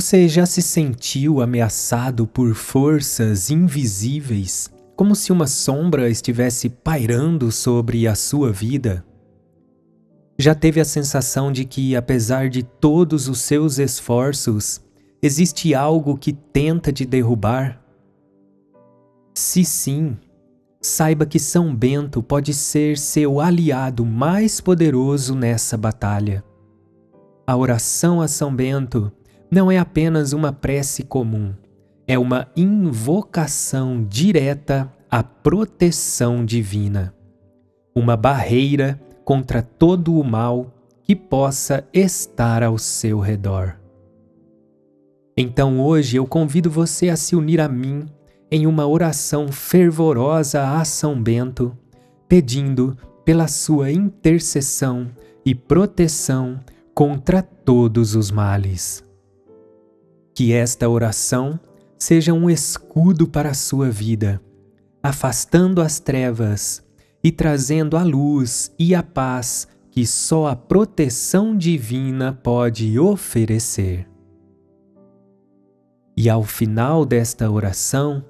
Você já se sentiu ameaçado por forças invisíveis, como se uma sombra estivesse pairando sobre a sua vida? Já teve a sensação de que, apesar de todos os seus esforços, existe algo que tenta te derrubar? Se sim, saiba que São Bento pode ser seu aliado mais poderoso nessa batalha. A oração a São Bento não é apenas uma prece comum, é uma invocação direta à proteção divina, uma barreira contra todo o mal que possa estar ao seu redor. Então hoje eu convido você a se unir a mim em uma oração fervorosa a São Bento, pedindo pela sua intercessão e proteção contra todos os males. Que esta oração seja um escudo para a sua vida, afastando as trevas e trazendo a luz e a paz que só a proteção divina pode oferecer. E ao final desta oração,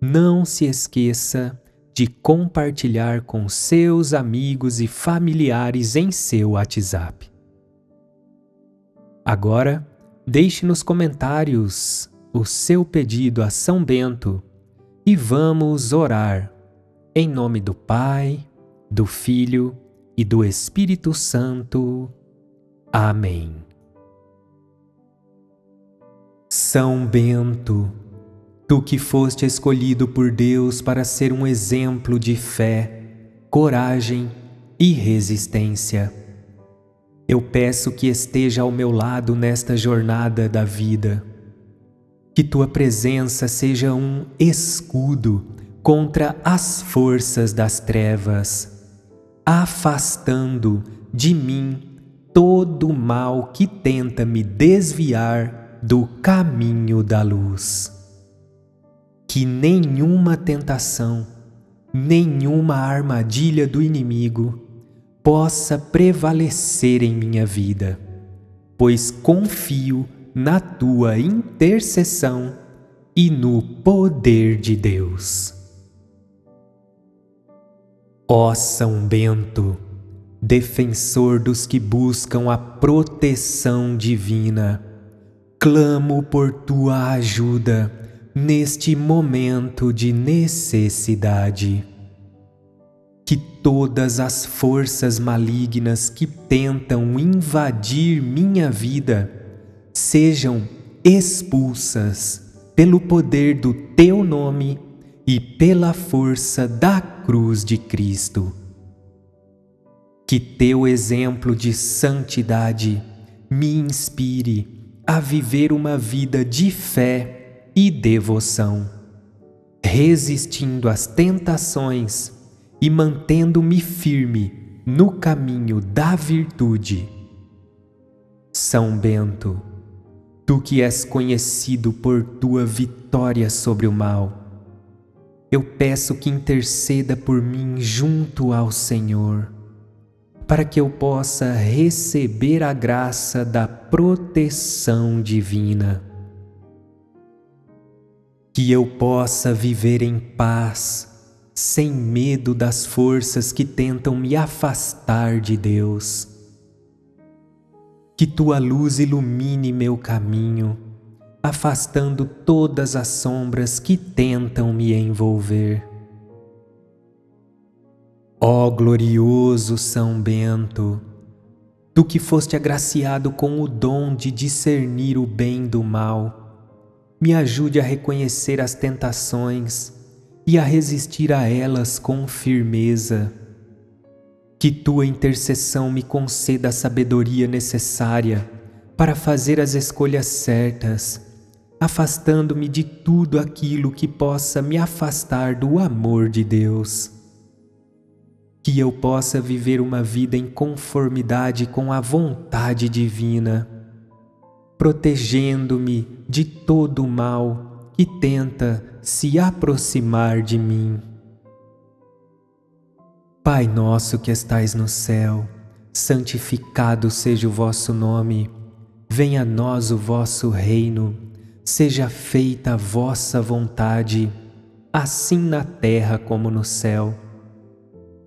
não se esqueça de compartilhar com seus amigos e familiares em seu WhatsApp. Agora, Deixe nos comentários o seu pedido a São Bento e vamos orar. Em nome do Pai, do Filho e do Espírito Santo. Amém. São Bento, tu que foste escolhido por Deus para ser um exemplo de fé, coragem e resistência eu peço que esteja ao meu lado nesta jornada da vida. Que tua presença seja um escudo contra as forças das trevas, afastando de mim todo o mal que tenta me desviar do caminho da luz. Que nenhuma tentação, nenhuma armadilha do inimigo possa prevalecer em minha vida, pois confio na tua intercessão e no poder de Deus. Ó São Bento, defensor dos que buscam a proteção divina, clamo por tua ajuda neste momento de necessidade que todas as forças malignas que tentam invadir minha vida sejam expulsas pelo poder do teu nome e pela força da cruz de Cristo. Que teu exemplo de santidade me inspire a viver uma vida de fé e devoção, resistindo às tentações e mantendo-me firme no caminho da virtude. São Bento, tu que és conhecido por tua vitória sobre o mal, eu peço que interceda por mim junto ao Senhor, para que eu possa receber a graça da proteção divina. Que eu possa viver em paz sem medo das forças que tentam me afastar de Deus. Que tua luz ilumine meu caminho, afastando todas as sombras que tentam me envolver. Ó glorioso São Bento, tu que foste agraciado com o dom de discernir o bem do mal, me ajude a reconhecer as tentações e a resistir a elas com firmeza. Que tua intercessão me conceda a sabedoria necessária para fazer as escolhas certas, afastando-me de tudo aquilo que possa me afastar do amor de Deus. Que eu possa viver uma vida em conformidade com a vontade divina, protegendo-me de todo o mal que tenta se aproximar de mim. Pai nosso que estais no céu, santificado seja o vosso nome. Venha a nós o vosso reino, seja feita a vossa vontade, assim na terra como no céu.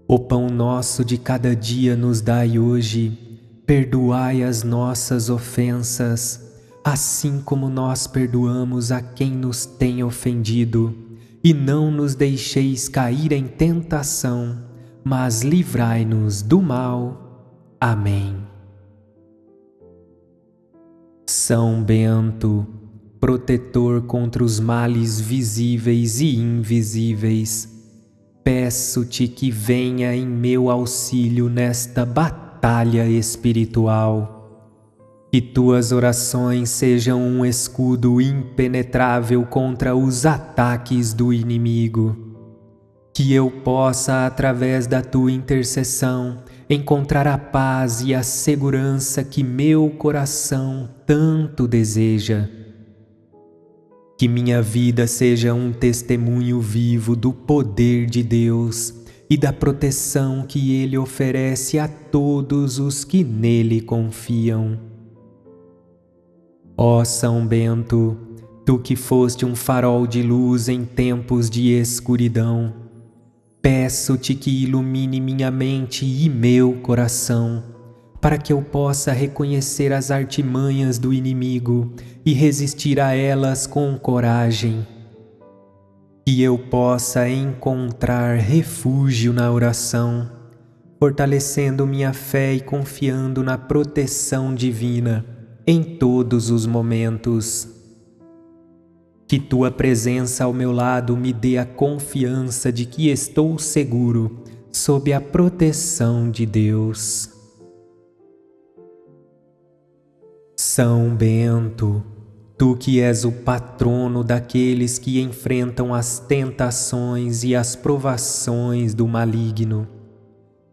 O pão nosso de cada dia nos dai hoje, perdoai as nossas ofensas, assim como nós perdoamos a quem nos tem ofendido, e não nos deixeis cair em tentação, mas livrai-nos do mal. Amém. São Bento, protetor contra os males visíveis e invisíveis, peço-te que venha em meu auxílio nesta batalha espiritual. Que tuas orações sejam um escudo impenetrável contra os ataques do inimigo. Que eu possa, através da tua intercessão, encontrar a paz e a segurança que meu coração tanto deseja. Que minha vida seja um testemunho vivo do poder de Deus e da proteção que Ele oferece a todos os que nele confiam. Ó São Bento, tu que foste um farol de luz em tempos de escuridão, Peço-te que ilumine minha mente e meu coração, para que eu possa reconhecer as artimanhas do inimigo e resistir a elas com coragem. Que eu possa encontrar refúgio na oração, fortalecendo minha fé e confiando na proteção divina em todos os momentos. Que tua presença ao meu lado me dê a confiança de que estou seguro sob a proteção de Deus. São Bento, tu que és o patrono daqueles que enfrentam as tentações e as provações do maligno,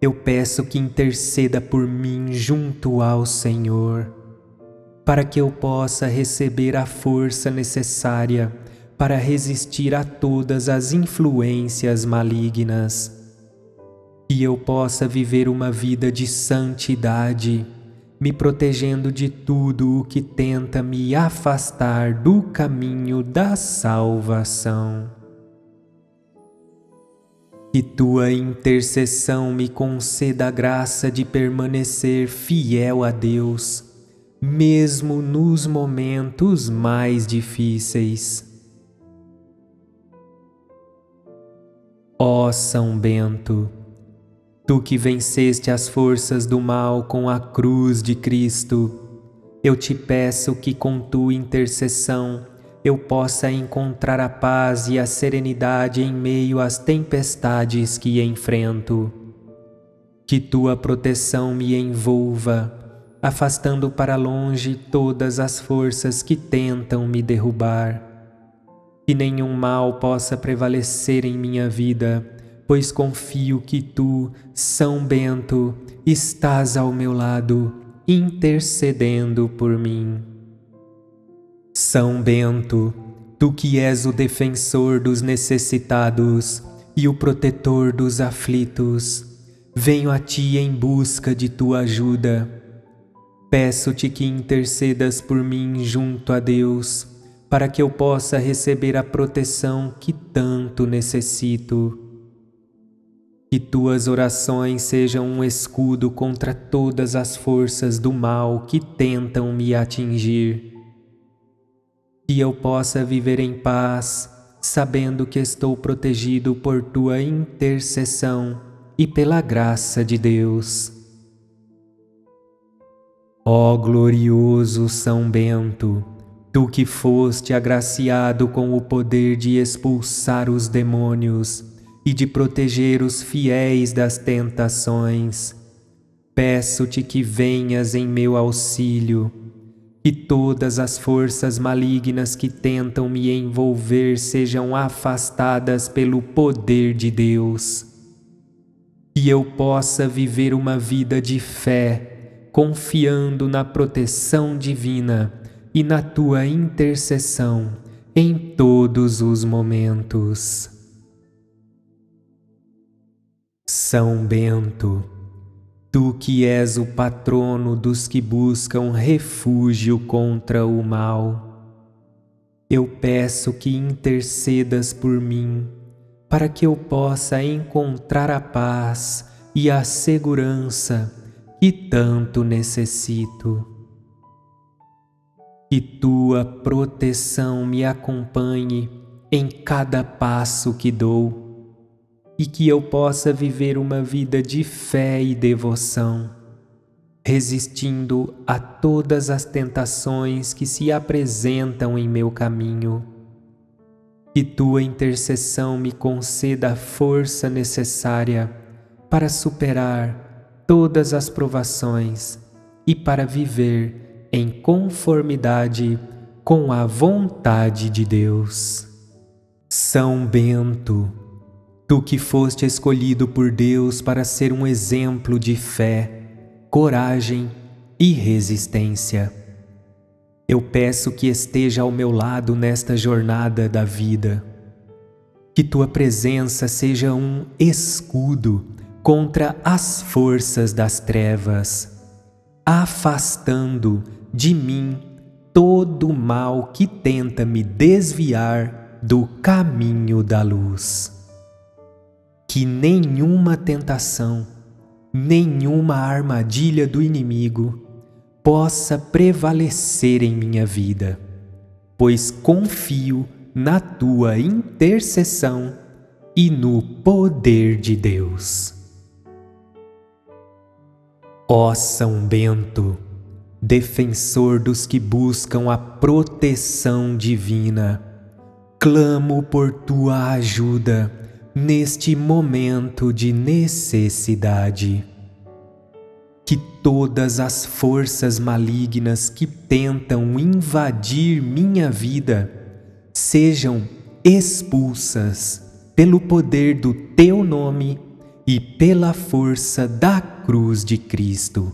eu peço que interceda por mim junto ao Senhor para que eu possa receber a força necessária para resistir a todas as influências malignas. Que eu possa viver uma vida de santidade, me protegendo de tudo o que tenta me afastar do caminho da salvação. Que tua intercessão me conceda a graça de permanecer fiel a Deus mesmo nos momentos mais difíceis. Ó São Bento, tu que venceste as forças do mal com a cruz de Cristo, eu te peço que com tua intercessão eu possa encontrar a paz e a serenidade em meio às tempestades que enfrento. Que tua proteção me envolva afastando para longe todas as forças que tentam me derrubar. Que nenhum mal possa prevalecer em minha vida, pois confio que tu, São Bento, estás ao meu lado, intercedendo por mim. São Bento, tu que és o defensor dos necessitados e o protetor dos aflitos, venho a ti em busca de tua ajuda Peço-te que intercedas por mim junto a Deus, para que eu possa receber a proteção que tanto necessito. Que tuas orações sejam um escudo contra todas as forças do mal que tentam me atingir. Que eu possa viver em paz, sabendo que estou protegido por tua intercessão e pela graça de Deus. Ó glorioso São Bento, tu que foste agraciado com o poder de expulsar os demônios e de proteger os fiéis das tentações, peço-te que venhas em meu auxílio, que todas as forças malignas que tentam me envolver sejam afastadas pelo poder de Deus, e eu possa viver uma vida de fé confiando na proteção divina e na tua intercessão em todos os momentos. São Bento, Tu que és o patrono dos que buscam refúgio contra o mal. Eu peço que intercedas por mim, para que eu possa encontrar a paz e a segurança que tanto necessito. Que tua proteção me acompanhe em cada passo que dou e que eu possa viver uma vida de fé e devoção, resistindo a todas as tentações que se apresentam em meu caminho. Que tua intercessão me conceda a força necessária para superar todas as provações e para viver em conformidade com a vontade de Deus. São Bento Tu que foste escolhido por Deus para ser um exemplo de fé, coragem e resistência. Eu peço que esteja ao meu lado nesta jornada da vida. Que tua presença seja um escudo contra as forças das trevas, afastando de mim todo o mal que tenta me desviar do caminho da luz que nenhuma tentação, nenhuma armadilha do inimigo possa prevalecer em minha vida, pois confio na tua intercessão e no poder de Deus. Ó São Bento, defensor dos que buscam a proteção divina, clamo por tua ajuda neste momento de necessidade. Que todas as forças malignas que tentam invadir minha vida sejam expulsas pelo poder do Teu nome e pela força da cruz de Cristo.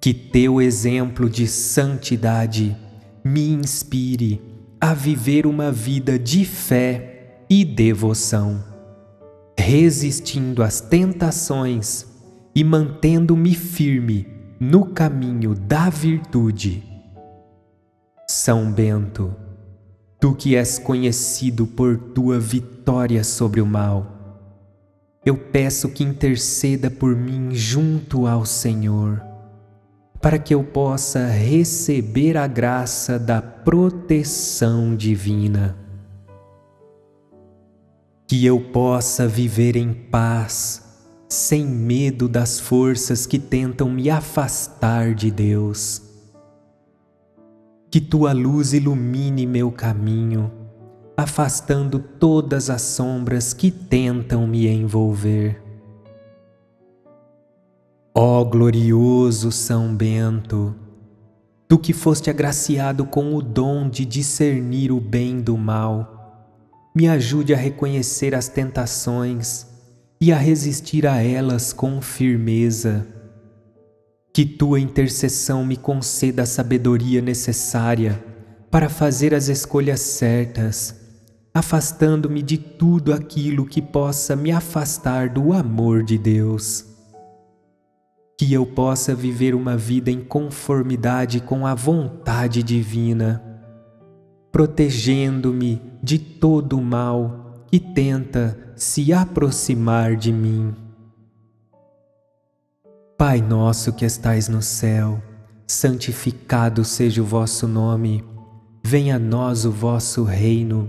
Que Teu exemplo de santidade me inspire a viver uma vida de fé e devoção, resistindo às tentações e mantendo-me firme no caminho da virtude. São Bento, tu que és conhecido por tua vitória sobre o mal, eu peço que interceda por mim junto ao Senhor, para que eu possa receber a graça da proteção divina que eu possa viver em paz, sem medo das forças que tentam me afastar de Deus. Que tua luz ilumine meu caminho, afastando todas as sombras que tentam me envolver. Ó glorioso São Bento, tu que foste agraciado com o dom de discernir o bem do mal, me ajude a reconhecer as tentações e a resistir a elas com firmeza. Que tua intercessão me conceda a sabedoria necessária para fazer as escolhas certas, afastando-me de tudo aquilo que possa me afastar do amor de Deus. Que eu possa viver uma vida em conformidade com a vontade divina protegendo-me de todo o mal que tenta se aproximar de mim. Pai nosso que estais no céu, santificado seja o vosso nome, venha a nós o vosso reino,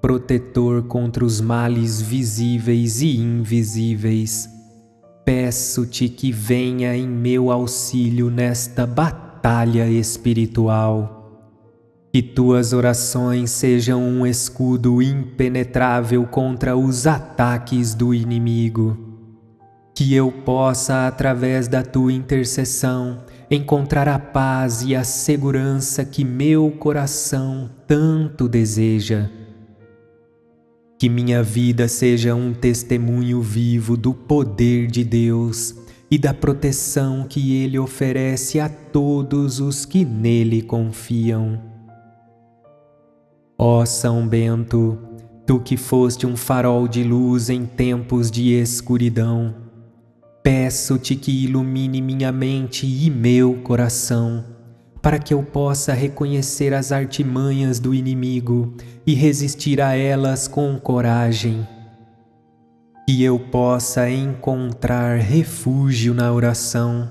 protetor contra os males visíveis e invisíveis, peço-te que venha em meu auxílio nesta batalha espiritual. Que tuas orações sejam um escudo impenetrável contra os ataques do inimigo. que eu possa, através da tua intercessão, encontrar a paz e a segurança que meu coração tanto deseja. Que minha vida seja um testemunho vivo do poder de Deus e da proteção que Ele oferece a todos os que nele confiam. Ó São Bento, tu que foste um farol de luz em tempos de escuridão, peço-te que ilumine minha mente e meu coração para que eu possa reconhecer as artimanhas do inimigo e resistir a elas com coragem. Que eu possa encontrar refúgio na oração,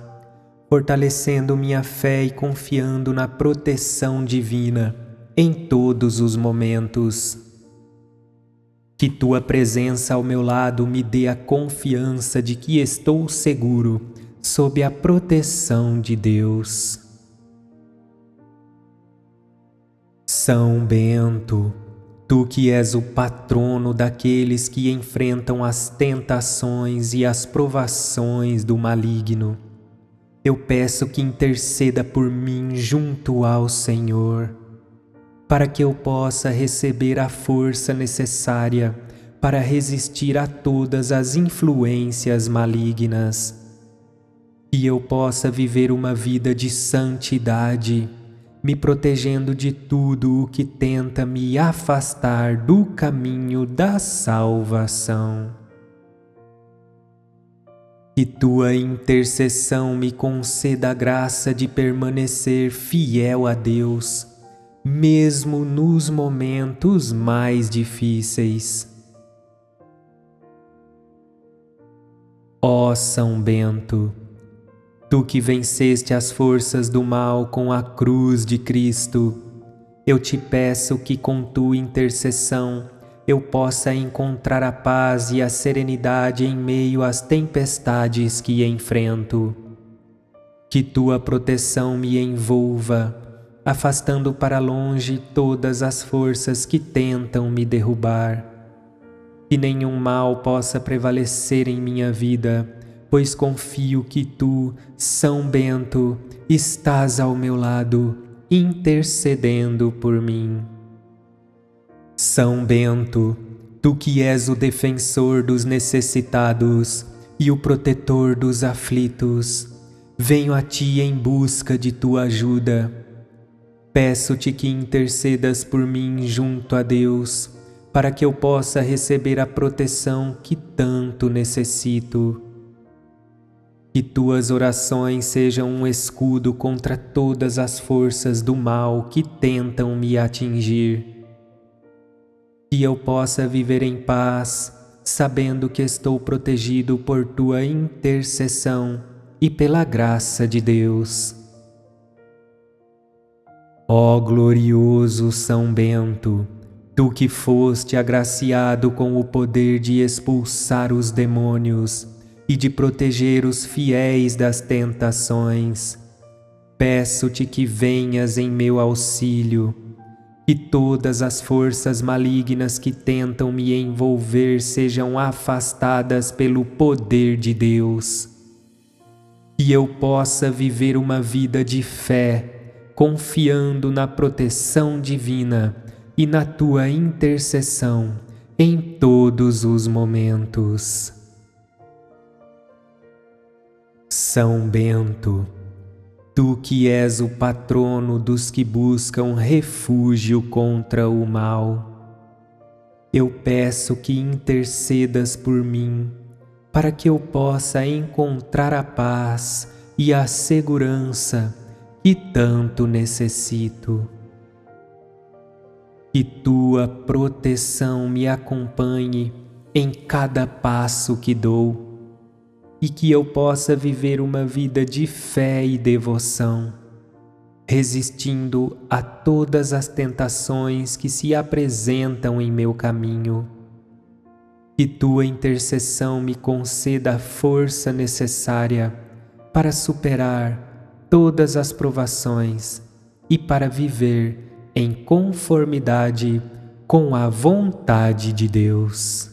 fortalecendo minha fé e confiando na proteção divina em todos os momentos. Que tua presença ao meu lado me dê a confiança de que estou seguro sob a proteção de Deus. São Bento, tu que és o patrono daqueles que enfrentam as tentações e as provações do maligno, eu peço que interceda por mim junto ao Senhor, para que eu possa receber a força necessária para resistir a todas as influências malignas, e eu possa viver uma vida de santidade me protegendo de tudo o que tenta me afastar do caminho da salvação. Que tua intercessão me conceda a graça de permanecer fiel a Deus, mesmo nos momentos mais difíceis. Ó São Bento, Tu que venceste as forças do mal com a cruz de Cristo, eu te peço que com tua intercessão eu possa encontrar a paz e a serenidade em meio às tempestades que enfrento. Que tua proteção me envolva, afastando para longe todas as forças que tentam me derrubar. Que nenhum mal possa prevalecer em minha vida pois confio que tu, São Bento, estás ao meu lado, intercedendo por mim. São Bento, tu que és o defensor dos necessitados e o protetor dos aflitos, venho a ti em busca de tua ajuda. Peço-te que intercedas por mim junto a Deus, para que eu possa receber a proteção que tanto necessito. Que tuas orações sejam um escudo contra todas as forças do mal que tentam me atingir. Que eu possa viver em paz, sabendo que estou protegido por tua intercessão e pela graça de Deus. Ó glorioso São Bento, tu que foste agraciado com o poder de expulsar os demônios, e de proteger os fiéis das tentações. Peço-te que venhas em meu auxílio, que todas as forças malignas que tentam me envolver sejam afastadas pelo poder de Deus. Que eu possa viver uma vida de fé, confiando na proteção divina e na tua intercessão em todos os momentos. São Bento, tu que és o patrono dos que buscam refúgio contra o mal, eu peço que intercedas por mim, para que eu possa encontrar a paz e a segurança que tanto necessito. Que tua proteção me acompanhe em cada passo que dou e que eu possa viver uma vida de fé e devoção, resistindo a todas as tentações que se apresentam em meu caminho. Que tua intercessão me conceda a força necessária para superar todas as provações e para viver em conformidade com a vontade de Deus.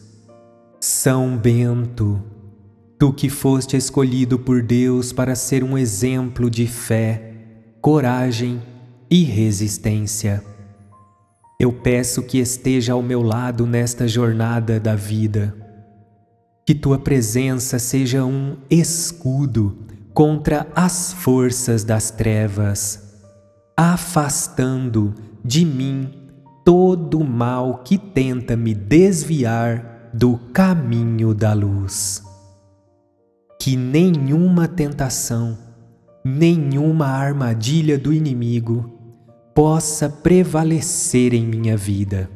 São Bento Tu que foste escolhido por Deus para ser um exemplo de fé, coragem e resistência. Eu peço que esteja ao meu lado nesta jornada da vida. Que tua presença seja um escudo contra as forças das trevas, afastando de mim todo o mal que tenta me desviar do caminho da luz. Que nenhuma tentação, nenhuma armadilha do inimigo possa prevalecer em minha vida,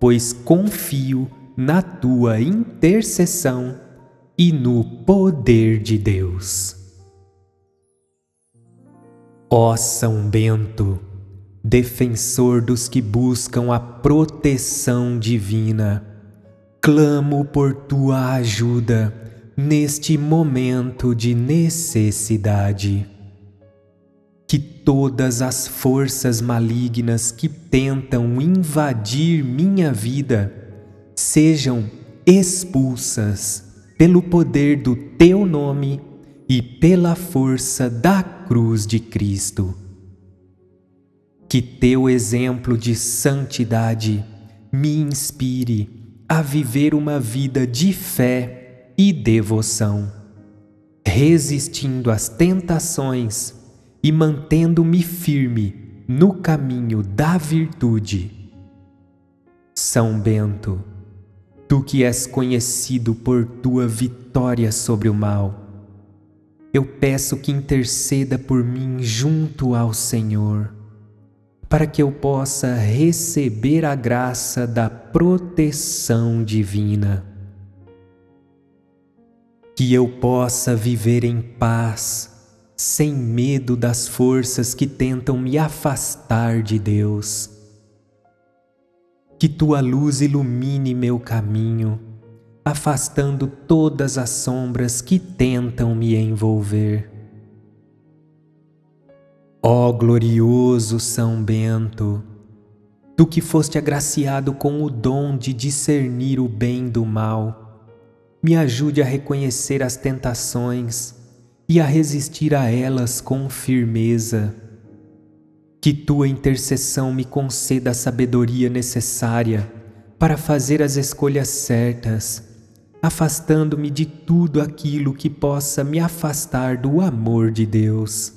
pois confio na tua intercessão e no poder de Deus. Ó São Bento, defensor dos que buscam a proteção divina, clamo por tua ajuda neste momento de necessidade que todas as forças malignas que tentam invadir minha vida sejam expulsas pelo poder do teu nome e pela força da cruz de Cristo. Que teu exemplo de santidade me inspire a viver uma vida de fé e devoção, resistindo às tentações e mantendo-me firme no caminho da virtude. São Bento, tu que és conhecido por tua vitória sobre o mal, eu peço que interceda por mim junto ao Senhor, para que eu possa receber a graça da proteção divina. Que eu possa viver em paz sem medo das forças que tentam me afastar de Deus. Que tua luz ilumine meu caminho, afastando todas as sombras que tentam me envolver. Ó glorioso São Bento, tu que foste agraciado com o dom de discernir o bem do mal, me ajude a reconhecer as tentações e a resistir a elas com firmeza. Que tua intercessão me conceda a sabedoria necessária para fazer as escolhas certas, afastando-me de tudo aquilo que possa me afastar do amor de Deus.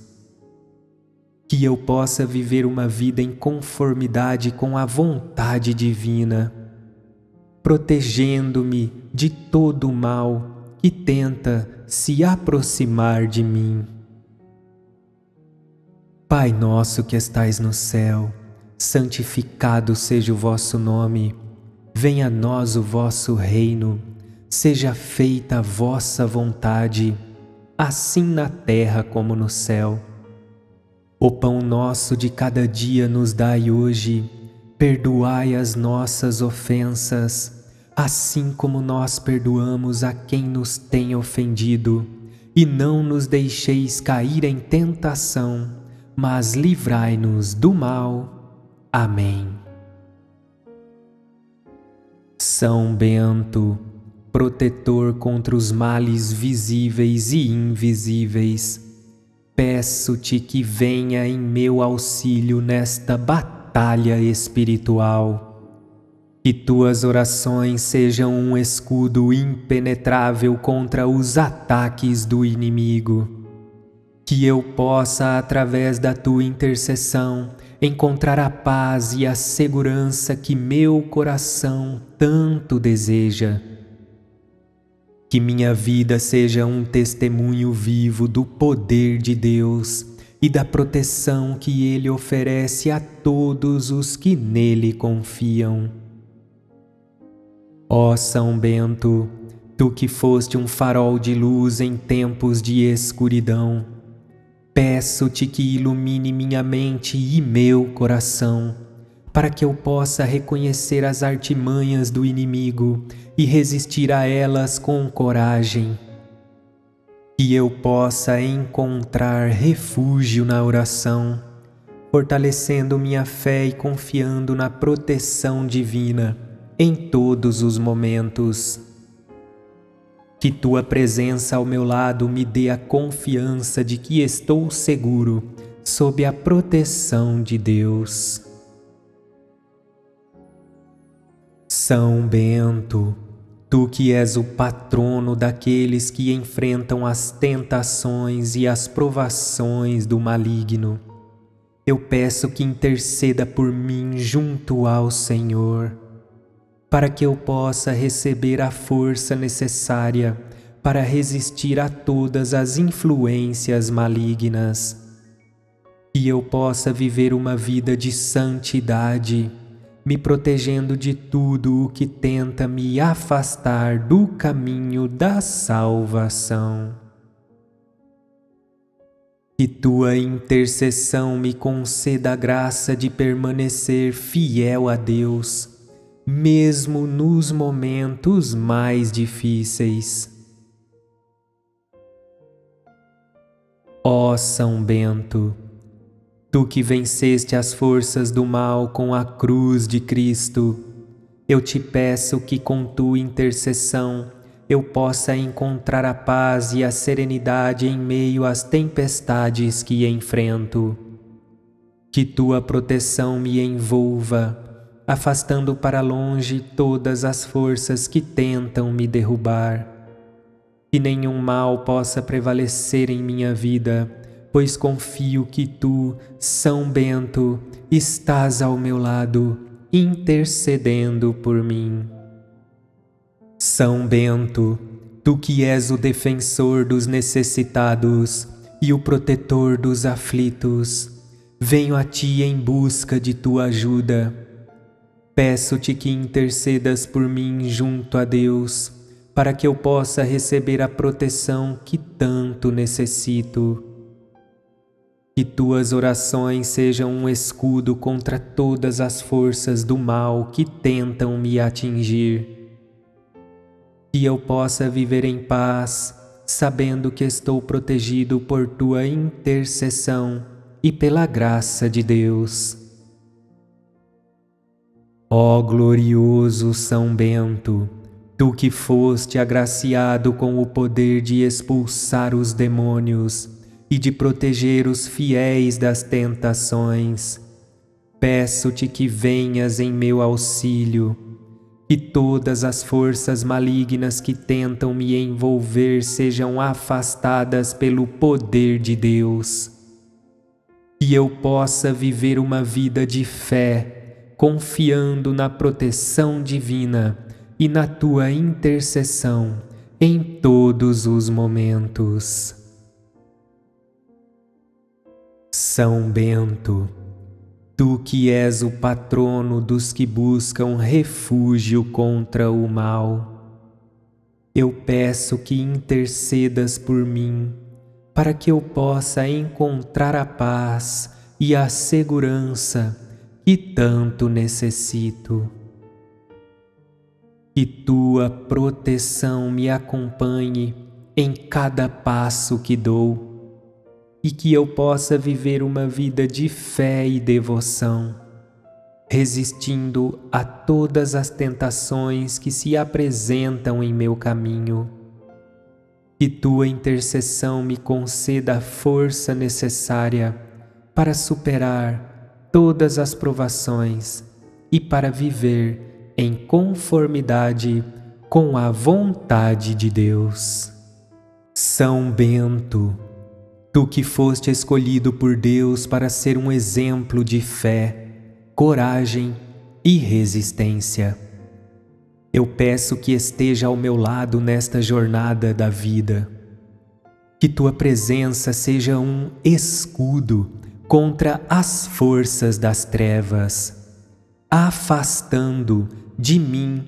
Que eu possa viver uma vida em conformidade com a vontade divina, protegendo-me de todo o mal que tenta se aproximar de mim. Pai nosso que estais no céu, santificado seja o vosso nome, venha a nós o vosso reino, seja feita a vossa vontade, assim na terra como no céu. O pão nosso de cada dia nos dai hoje, perdoai as nossas ofensas, assim como nós perdoamos a quem nos tem ofendido, e não nos deixeis cair em tentação, mas livrai-nos do mal. Amém. São Bento, protetor contra os males visíveis e invisíveis, peço-te que venha em meu auxílio nesta batalha espiritual que tuas orações sejam um escudo impenetrável contra os ataques do inimigo. Que eu possa, através da tua intercessão, encontrar a paz e a segurança que meu coração tanto deseja. Que minha vida seja um testemunho vivo do poder de Deus e da proteção que Ele oferece a todos os que nele confiam. Ó São Bento, tu que foste um farol de luz em tempos de escuridão, peço-te que ilumine minha mente e meu coração, para que eu possa reconhecer as artimanhas do inimigo e resistir a elas com coragem. Que eu possa encontrar refúgio na oração, fortalecendo minha fé e confiando na proteção divina em todos os momentos. Que tua presença ao meu lado me dê a confiança de que estou seguro sob a proteção de Deus. São Bento, tu que és o patrono daqueles que enfrentam as tentações e as provações do maligno, eu peço que interceda por mim junto ao Senhor, para que eu possa receber a força necessária para resistir a todas as influências malignas que eu possa viver uma vida de santidade, me protegendo de tudo o que tenta me afastar do caminho da salvação. Que tua intercessão me conceda a graça de permanecer fiel a Deus, mesmo nos momentos mais difíceis. Ó São Bento, Tu que venceste as forças do mal com a cruz de Cristo, eu te peço que com tua intercessão eu possa encontrar a paz e a serenidade em meio às tempestades que enfrento. Que tua proteção me envolva, afastando para longe todas as forças que tentam me derrubar. Que nenhum mal possa prevalecer em minha vida pois confio que tu, São Bento, estás ao meu lado, intercedendo por mim. São Bento, tu que és o defensor dos necessitados e o protetor dos aflitos, venho a ti em busca de tua ajuda. Peço-te que intercedas por mim junto a Deus, para que eu possa receber a proteção que tanto necessito. Que tuas orações sejam um escudo contra todas as forças do mal que tentam me atingir. Que eu possa viver em paz, sabendo que estou protegido por tua intercessão e pela graça de Deus. Ó glorioso São Bento, tu que foste agraciado com o poder de expulsar os demônios, e de proteger os fiéis das tentações. Peço-te que venhas em meu auxílio, que todas as forças malignas que tentam me envolver sejam afastadas pelo poder de Deus. Que eu possa viver uma vida de fé, confiando na proteção divina e na tua intercessão em todos os momentos. São Bento, tu que és o patrono dos que buscam refúgio contra o mal, eu peço que intercedas por mim, para que eu possa encontrar a paz e a segurança que tanto necessito. Que tua proteção me acompanhe em cada passo que dou e que eu possa viver uma vida de fé e devoção, resistindo a todas as tentações que se apresentam em meu caminho. Que tua intercessão me conceda a força necessária para superar todas as provações e para viver em conformidade com a vontade de Deus. São Bento Tu que foste escolhido por Deus para ser um exemplo de fé, coragem e resistência. Eu peço que esteja ao meu lado nesta jornada da vida. Que tua presença seja um escudo contra as forças das trevas, afastando de mim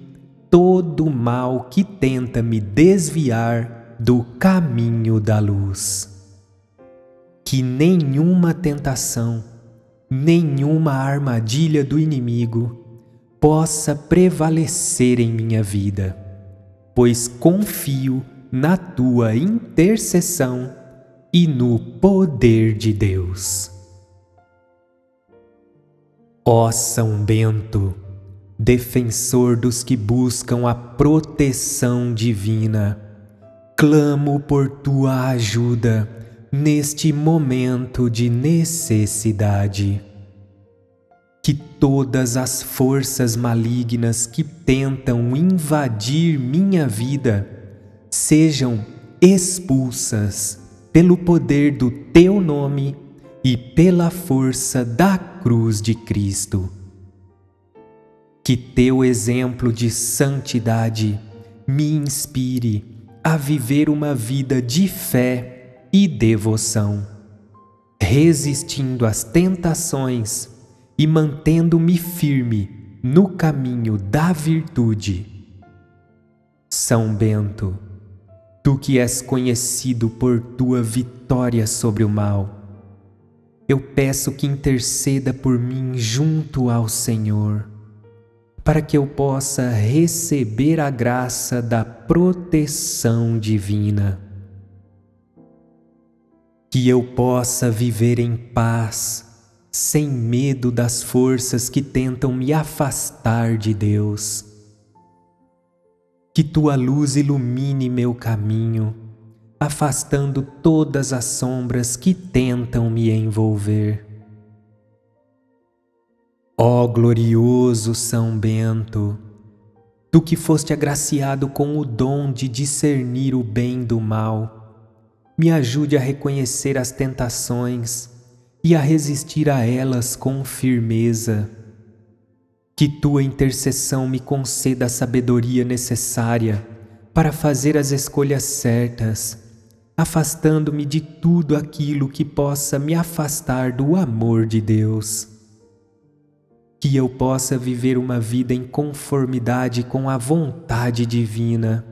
todo o mal que tenta me desviar do caminho da luz que nenhuma tentação, nenhuma armadilha do inimigo possa prevalecer em minha vida, pois confio na tua intercessão e no poder de Deus. Ó São Bento, defensor dos que buscam a proteção divina, clamo por tua ajuda neste momento de necessidade. Que todas as forças malignas que tentam invadir minha vida sejam expulsas pelo poder do teu nome e pela força da cruz de Cristo. Que teu exemplo de santidade me inspire a viver uma vida de fé e devoção, resistindo às tentações e mantendo-me firme no caminho da virtude. São Bento, tu que és conhecido por tua vitória sobre o mal, eu peço que interceda por mim junto ao Senhor, para que eu possa receber a graça da proteção divina. Que eu possa viver em paz, sem medo das forças que tentam me afastar de Deus. Que tua luz ilumine meu caminho afastando todas as sombras que tentam me envolver. Ó glorioso São Bento, tu que foste agraciado com o dom de discernir o bem do mal, me ajude a reconhecer as tentações e a resistir a elas com firmeza. Que tua intercessão me conceda a sabedoria necessária para fazer as escolhas certas afastando-me de tudo aquilo que possa me afastar do amor de Deus. Que eu possa viver uma vida em conformidade com a vontade divina,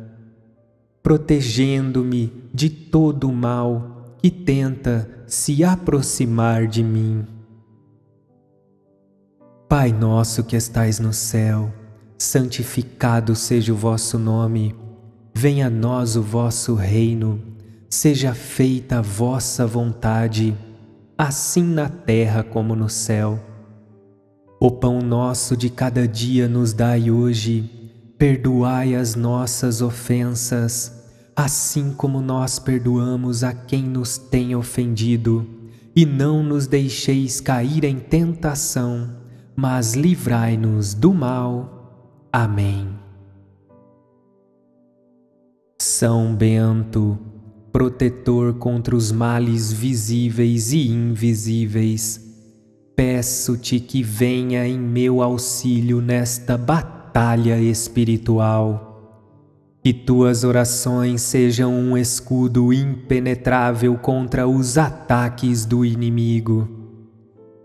protegendo-me de todo o mal que tenta se aproximar de mim. Pai nosso que estais no céu, santificado seja o vosso nome, venha a nós o vosso reino Seja feita a vossa vontade, assim na terra como no céu. O pão nosso de cada dia nos dai hoje, perdoai as nossas ofensas, assim como nós perdoamos a quem nos tem ofendido, e não nos deixeis cair em tentação, mas livrai-nos do mal. Amém. São Bento, protetor contra os males visíveis e invisíveis. Peço-te que venha em meu auxílio nesta batalha espiritual. Que tuas orações sejam um escudo impenetrável contra os ataques do inimigo.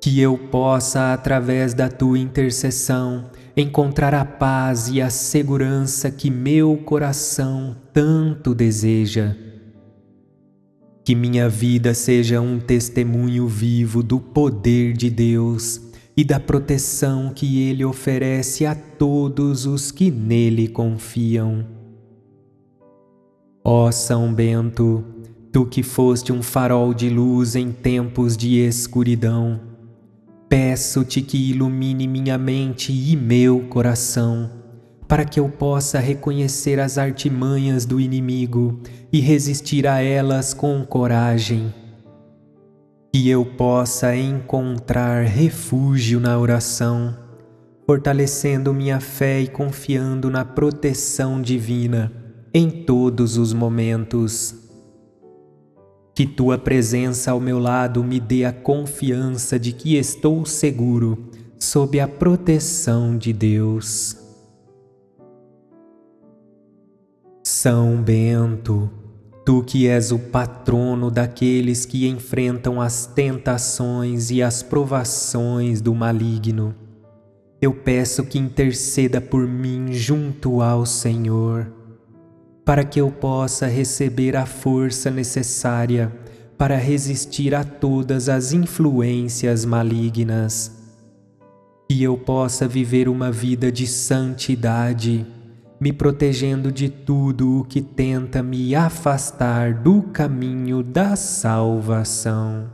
Que eu possa, através da tua intercessão, encontrar a paz e a segurança que meu coração tanto deseja que minha vida seja um testemunho vivo do poder de Deus e da proteção que Ele oferece a todos os que nele confiam. Ó São Bento, tu que foste um farol de luz em tempos de escuridão, peço-te que ilumine minha mente e meu coração para que eu possa reconhecer as artimanhas do inimigo e resistir a elas com coragem. Que eu possa encontrar refúgio na oração, fortalecendo minha fé e confiando na proteção divina em todos os momentos. Que tua presença ao meu lado me dê a confiança de que estou seguro sob a proteção de Deus. São Bento, tu que és o patrono daqueles que enfrentam as tentações e as provações do maligno, eu peço que interceda por mim junto ao Senhor, para que eu possa receber a força necessária para resistir a todas as influências malignas, e eu possa viver uma vida de santidade me protegendo de tudo o que tenta me afastar do caminho da salvação.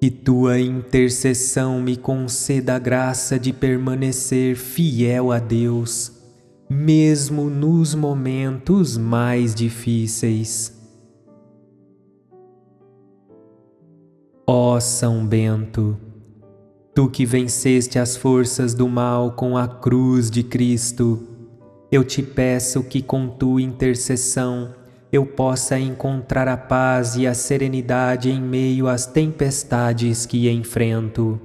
Que tua intercessão me conceda a graça de permanecer fiel a Deus, mesmo nos momentos mais difíceis. Ó São Bento, tu que venceste as forças do mal com a cruz de Cristo, eu te peço que com tua intercessão eu possa encontrar a paz e a serenidade em meio às tempestades que enfrento.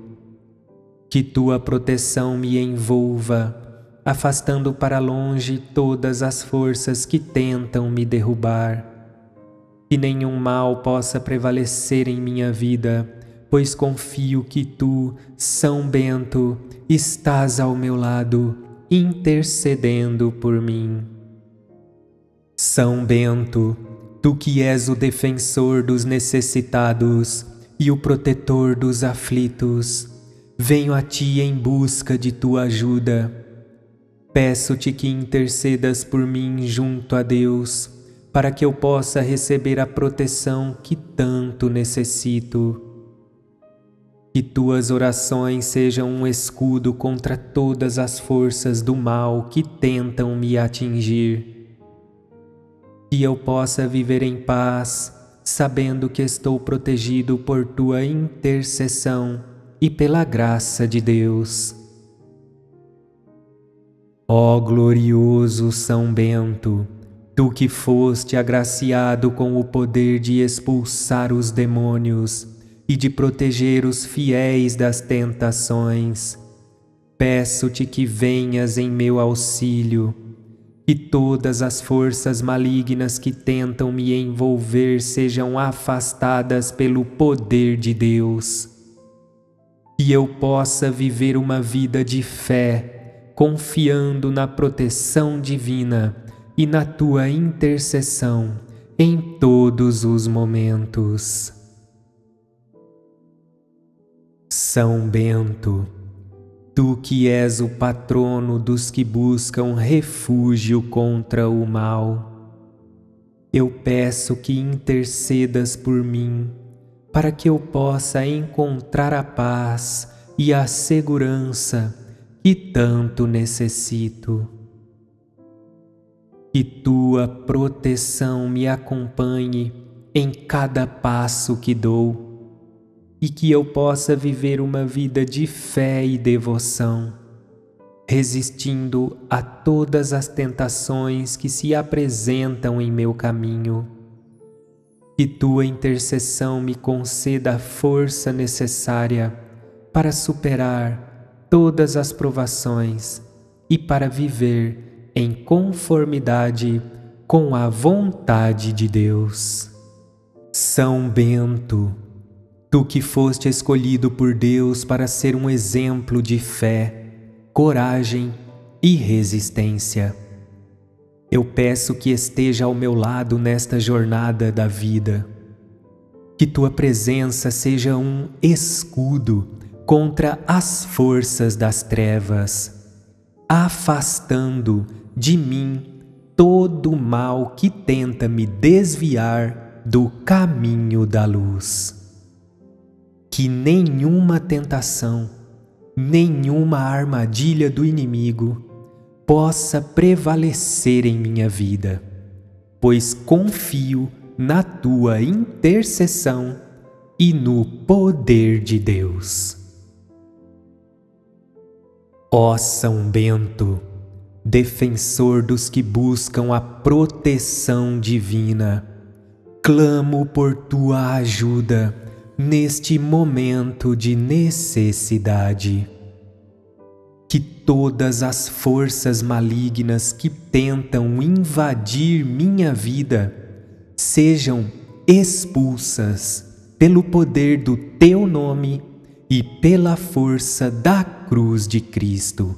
Que tua proteção me envolva afastando para longe todas as forças que tentam me derrubar. Que nenhum mal possa prevalecer em minha vida, pois confio que tu, São Bento, estás ao meu lado, intercedendo por mim. São Bento, tu que és o defensor dos necessitados e o protetor dos aflitos, venho a ti em busca de tua ajuda Peço-te que intercedas por mim junto a Deus, para que eu possa receber a proteção que tanto necessito. Que tuas orações sejam um escudo contra todas as forças do mal que tentam me atingir. Que eu possa viver em paz, sabendo que estou protegido por tua intercessão e pela graça de Deus. Ó glorioso São Bento, tu que foste agraciado com o poder de expulsar os demônios e de proteger os fiéis das tentações, peço-te que venhas em meu auxílio, que todas as forças malignas que tentam me envolver sejam afastadas pelo poder de Deus, que eu possa viver uma vida de fé confiando na proteção divina e na tua intercessão em todos os momentos. São Bento, tu que és o patrono dos que buscam refúgio contra o mal, eu peço que intercedas por mim, para que eu possa encontrar a paz e a segurança que tanto necessito. Que tua proteção me acompanhe em cada passo que dou e que eu possa viver uma vida de fé e devoção, resistindo a todas as tentações que se apresentam em meu caminho. Que tua intercessão me conceda a força necessária para superar todas as provações e para viver em conformidade com a vontade de Deus. São Bento, tu que foste escolhido por Deus para ser um exemplo de fé, coragem e resistência. Eu peço que esteja ao meu lado nesta jornada da vida. Que tua presença seja um escudo contra as forças das trevas, afastando de mim todo o mal que tenta me desviar do caminho da luz. Que nenhuma tentação, nenhuma armadilha do inimigo possa prevalecer em minha vida, pois confio na tua intercessão e no poder de Deus. Ó São Bento, defensor dos que buscam a proteção divina, clamo por tua ajuda neste momento de necessidade. Que todas as forças malignas que tentam invadir minha vida sejam expulsas pelo poder do teu nome e pela força da cruz de Cristo.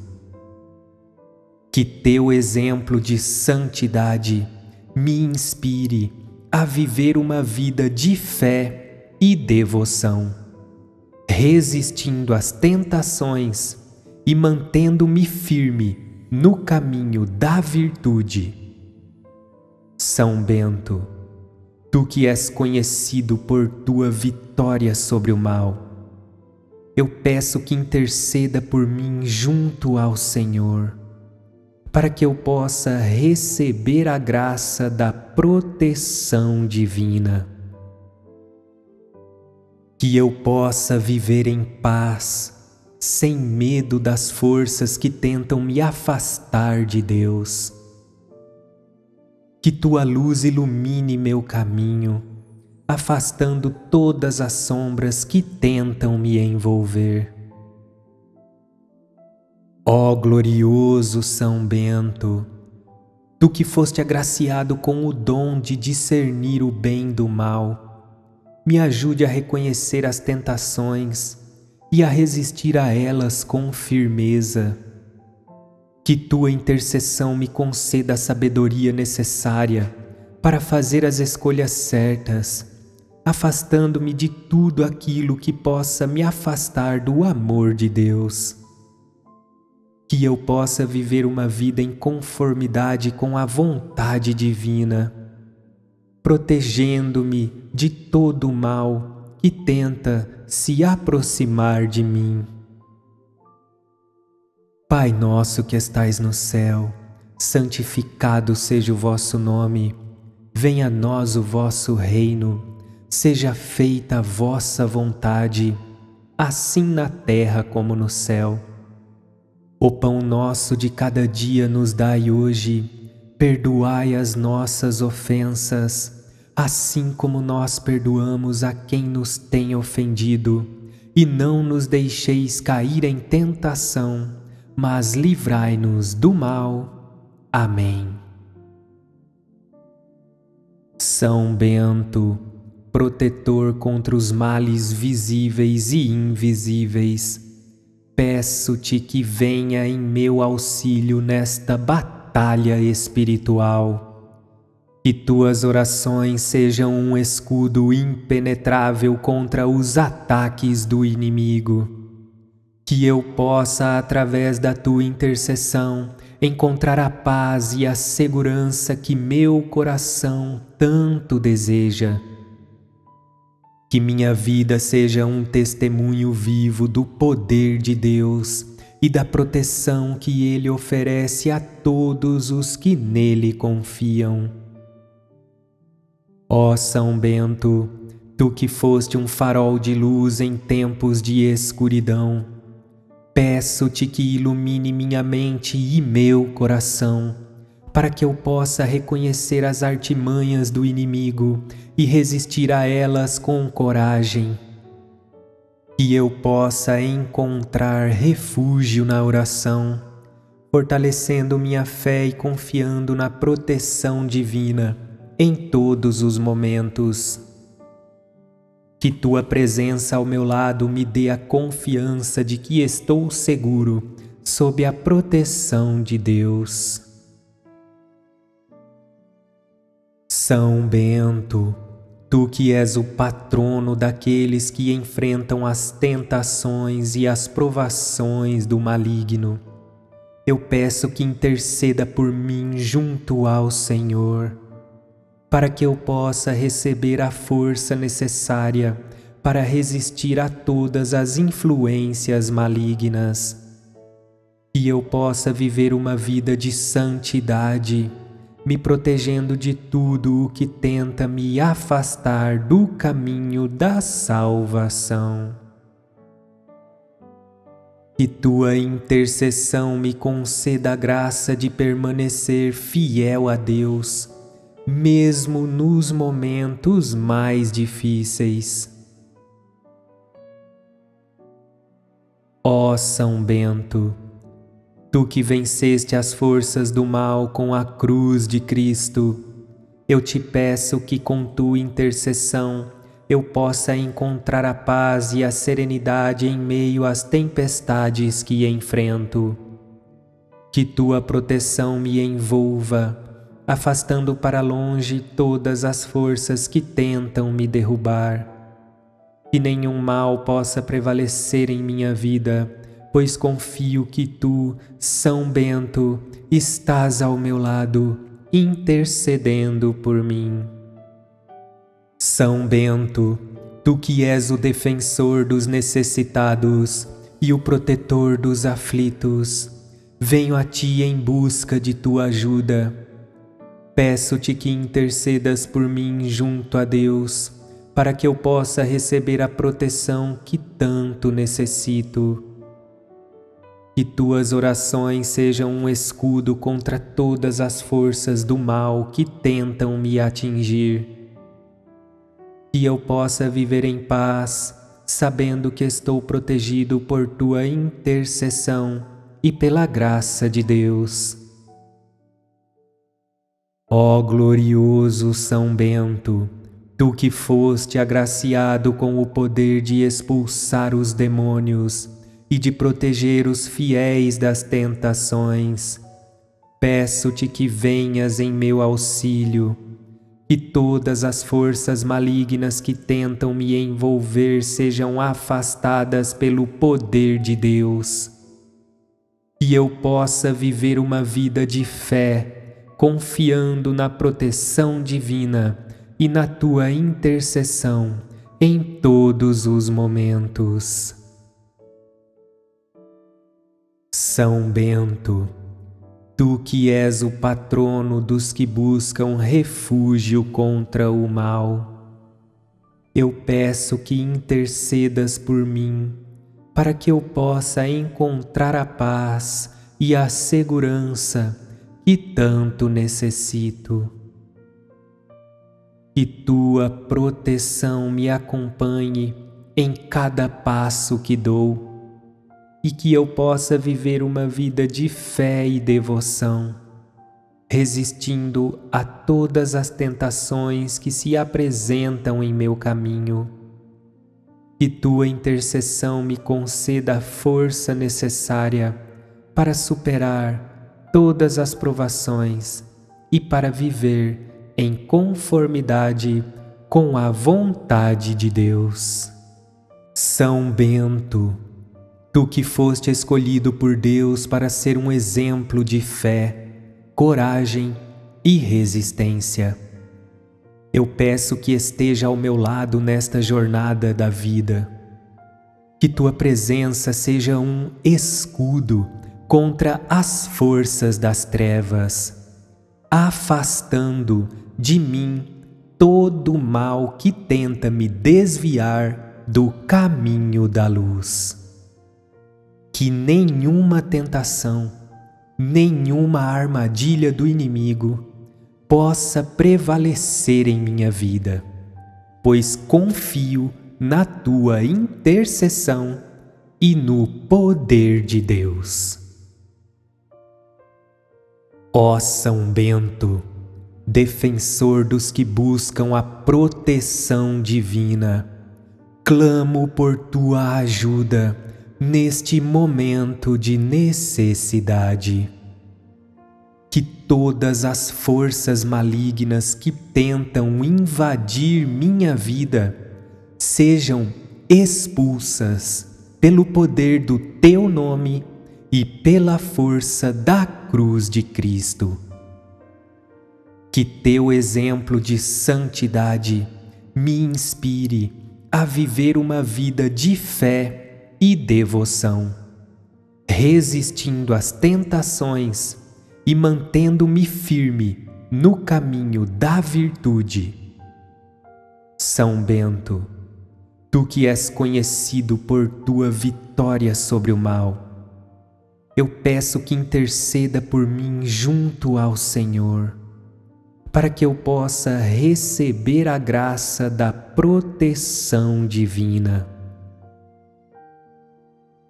Que teu exemplo de santidade me inspire a viver uma vida de fé e devoção, resistindo às tentações e mantendo-me firme no caminho da virtude. São Bento, tu que és conhecido por tua vitória sobre o mal, eu peço que interceda por mim junto ao Senhor, para que eu possa receber a graça da proteção divina. Que eu possa viver em paz, sem medo das forças que tentam me afastar de Deus. Que tua luz ilumine meu caminho, afastando todas as sombras que tentam me envolver. Ó glorioso São Bento, tu que foste agraciado com o dom de discernir o bem do mal, me ajude a reconhecer as tentações e a resistir a elas com firmeza. Que tua intercessão me conceda a sabedoria necessária para fazer as escolhas certas, afastando-me de tudo aquilo que possa me afastar do amor de Deus que eu possa viver uma vida em conformidade com a vontade divina, protegendo-me de todo o mal que tenta se aproximar de mim. Pai nosso que estais no céu, santificado seja o vosso nome, venha a nós o vosso reino, seja feita a vossa vontade, assim na terra como no céu. O pão nosso de cada dia nos dai hoje, perdoai as nossas ofensas, assim como nós perdoamos a quem nos tem ofendido, e não nos deixeis cair em tentação, mas livrai-nos do mal. Amém. São Bento, protetor contra os males visíveis e invisíveis, peço-te que venha em meu auxílio nesta batalha espiritual. Que tuas orações sejam um escudo impenetrável contra os ataques do inimigo. Que eu possa, através da tua intercessão, encontrar a paz e a segurança que meu coração tanto deseja que minha vida seja um testemunho vivo do poder de Deus e da proteção que Ele oferece a todos os que nele confiam. Ó São Bento, tu que foste um farol de luz em tempos de escuridão, peço-te que ilumine minha mente e meu coração para que eu possa reconhecer as artimanhas do inimigo e resistir a elas com coragem. Que eu possa encontrar refúgio na oração, fortalecendo minha fé e confiando na proteção divina em todos os momentos. Que tua presença ao meu lado me dê a confiança de que estou seguro sob a proteção de Deus. São Bento, tu que és o patrono daqueles que enfrentam as tentações e as provações do maligno, eu peço que interceda por mim junto ao Senhor, para que eu possa receber a força necessária para resistir a todas as influências malignas, e eu possa viver uma vida de santidade me protegendo de tudo o que tenta me afastar do caminho da salvação. Que tua intercessão me conceda a graça de permanecer fiel a Deus, mesmo nos momentos mais difíceis. Ó São Bento, Tu que venceste as forças do mal com a cruz de Cristo, eu te peço que com tua intercessão eu possa encontrar a paz e a serenidade em meio às tempestades que enfrento. Que tua proteção me envolva, afastando para longe todas as forças que tentam me derrubar. Que nenhum mal possa prevalecer em minha vida pois confio que tu, São Bento, estás ao meu lado, intercedendo por mim. São Bento, tu que és o defensor dos necessitados e o protetor dos aflitos, venho a ti em busca de tua ajuda. Peço-te que intercedas por mim junto a Deus, para que eu possa receber a proteção que tanto necessito. Que tuas orações sejam um escudo contra todas as forças do mal que tentam me atingir. Que eu possa viver em paz, sabendo que estou protegido por tua intercessão e pela graça de Deus. Ó glorioso São Bento, tu que foste agraciado com o poder de expulsar os demônios e de proteger os fiéis das tentações, peço-te que venhas em meu auxílio, que todas as forças malignas que tentam me envolver sejam afastadas pelo poder de Deus. Que eu possa viver uma vida de fé, confiando na proteção divina e na tua intercessão em todos os momentos. São Bento, tu que és o patrono dos que buscam refúgio contra o mal, eu peço que intercedas por mim para que eu possa encontrar a paz e a segurança que tanto necessito. Que tua proteção me acompanhe em cada passo que dou e que eu possa viver uma vida de fé e devoção, resistindo a todas as tentações que se apresentam em meu caminho que tua intercessão me conceda a força necessária para superar todas as provações e para viver em conformidade com a vontade de Deus. São Bento, tu que foste escolhido por Deus para ser um exemplo de fé, coragem e resistência eu peço que esteja ao meu lado nesta jornada da vida. Que tua presença seja um escudo contra as forças das trevas, afastando de mim todo o mal que tenta me desviar do caminho da luz. Que nenhuma tentação, nenhuma armadilha do inimigo possa prevalecer em minha vida, pois confio na tua intercessão e no poder de Deus. Ó São Bento, defensor dos que buscam a proteção divina, clamo por tua ajuda neste momento de necessidade. Que todas as forças malignas que tentam invadir minha vida sejam expulsas pelo poder do teu nome e pela força da cruz de Cristo. Que teu exemplo de santidade me inspire a viver uma vida de fé e devoção, resistindo às tentações e mantendo-me firme no caminho da virtude. São Bento, tu que és conhecido por tua vitória sobre o mal, eu peço que interceda por mim junto ao Senhor, para que eu possa receber a graça da proteção divina.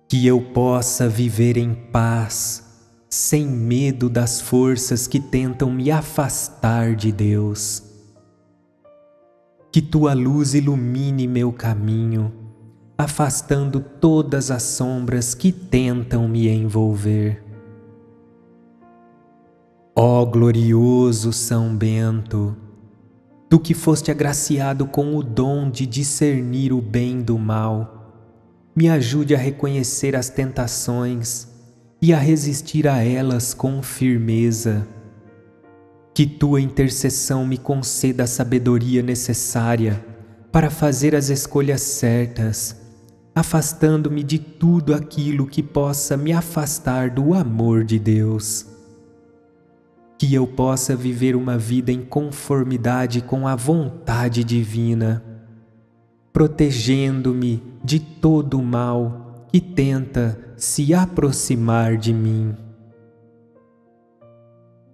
Que eu possa viver em paz sem medo das forças que tentam me afastar de Deus. Que tua luz ilumine meu caminho, afastando todas as sombras que tentam me envolver. Ó glorioso São Bento, tu que foste agraciado com o dom de discernir o bem do mal, me ajude a reconhecer as tentações e a resistir a elas com firmeza. Que tua intercessão me conceda a sabedoria necessária para fazer as escolhas certas, afastando-me de tudo aquilo que possa me afastar do amor de Deus. Que eu possa viver uma vida em conformidade com a vontade divina, protegendo-me de todo o mal que tenta se aproximar de mim.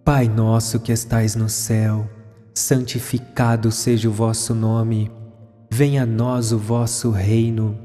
Pai nosso que estais no céu, santificado seja o vosso nome, venha a nós o vosso reino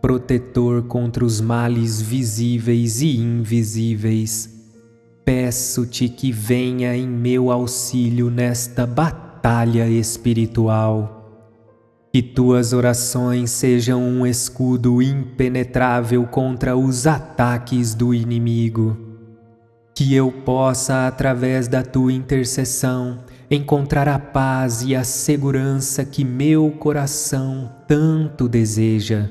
protetor contra os males visíveis e invisíveis. Peço-te que venha em meu auxílio nesta batalha espiritual. Que tuas orações sejam um escudo impenetrável contra os ataques do inimigo. Que eu possa, através da tua intercessão, encontrar a paz e a segurança que meu coração tanto deseja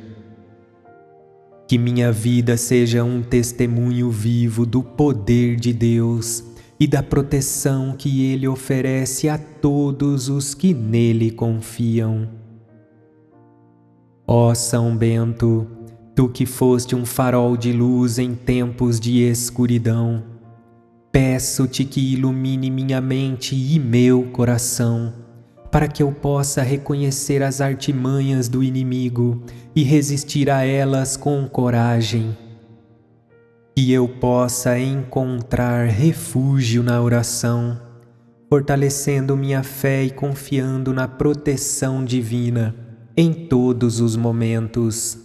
que minha vida seja um testemunho vivo do poder de Deus e da proteção que Ele oferece a todos os que nele confiam. Ó São Bento, tu que foste um farol de luz em tempos de escuridão, peço-te que ilumine minha mente e meu coração para que eu possa reconhecer as artimanhas do inimigo e resistir a elas com coragem. Que eu possa encontrar refúgio na oração, fortalecendo minha fé e confiando na proteção divina em todos os momentos.